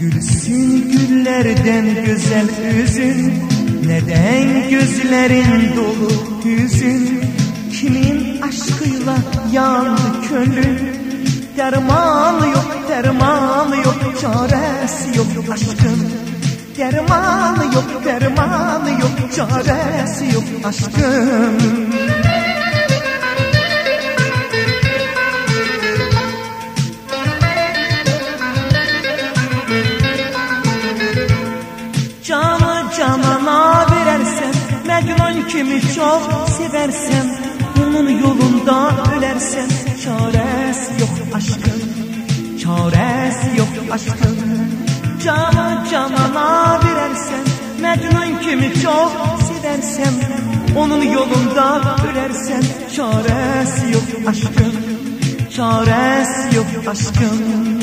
Gülsün güllerden güzel üzün Neden gözlerin dolu hüzün? Kimin aşkıyla yandı gönlün Dermanı yok dermanı yok çaresi yok aşkın. Dermanı yok dermanı yok çaresi yok aşkın kimi çok seversen Onun yolunda ölersen Çaresi yok aşkın Çaresi yok aşkın. Canı canana verersen Mecnun kimi çok seversen Onun yolunda ölersen Çaresi yok aşkın Çaresi yok aşkın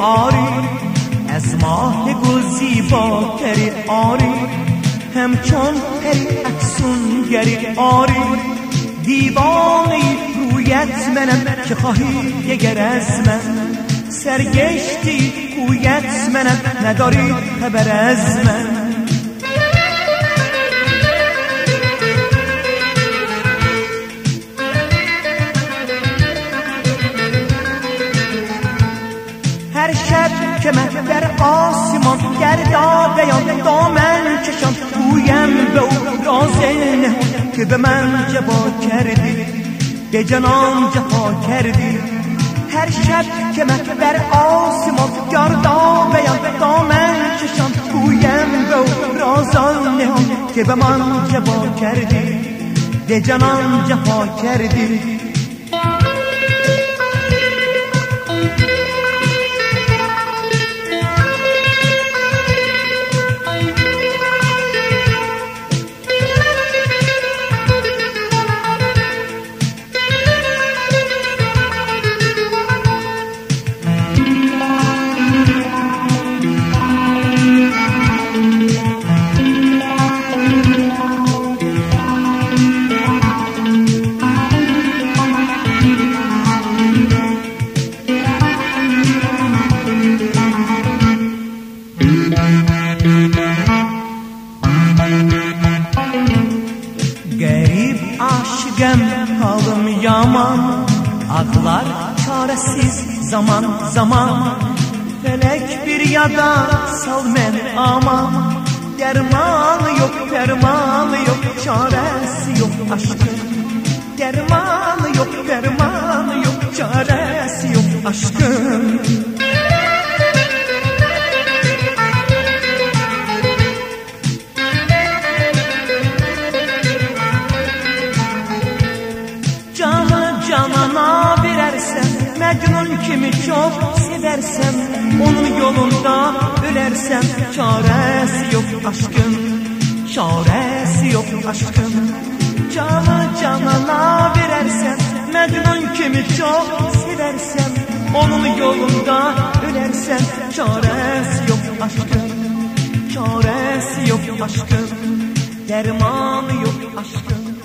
آری از ماه گزیبا کری آری همچون پری افسون گری آری. دیوانه رویت منم که خواهی دگر از من. سرگشتی گویت منم نداری خبر از من. هر شب که من در آسمان گردا بیان دامن چشم گویم به او که به من جبا کردی. به جنان جفا کردی. هر شب که من در آسمان گردا بیان دامن چشم گویم به او که به من جبا کردی. به جنان جفا کردی. Aşıkım halım yaman Aklar çaresiz zaman zaman. Felek bir yada sal men aman Dermanı yok dermanı yok çaresi yok aşkın. Dermanı yok dermanı yok çaresi yok aşkın kimi çok seversen Onun yolunda ölersen Çaresi yok aşkın Çaresi yok aşkın. Canı canana verersen Mecnun kimi çok seversen Onun yolunda ölersen Çaresi yok aşkın Çaresi yok aşkın. Dermanı yok aşkın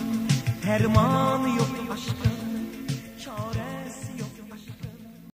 Dermanı yok aşkın